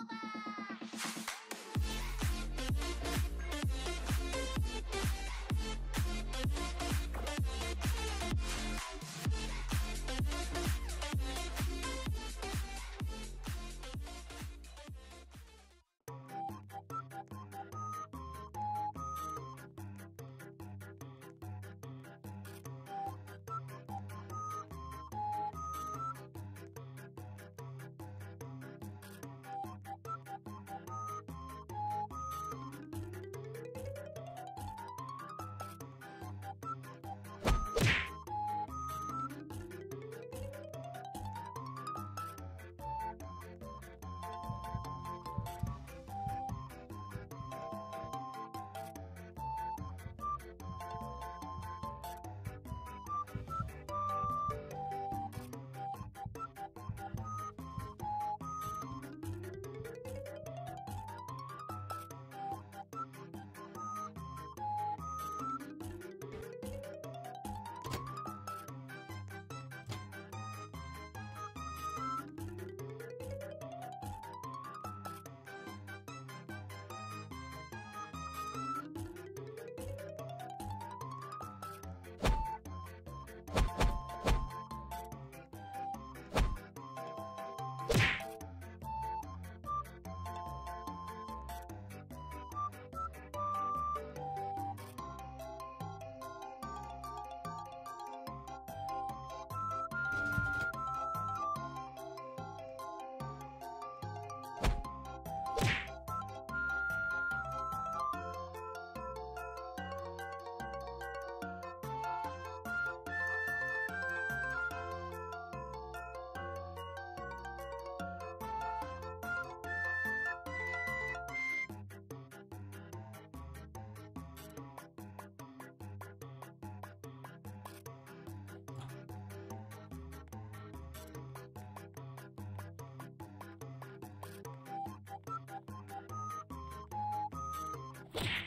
over. you.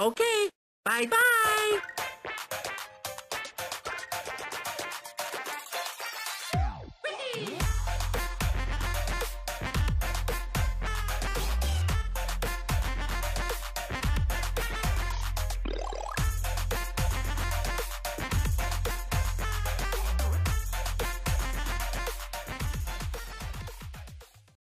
Okay, bye-bye.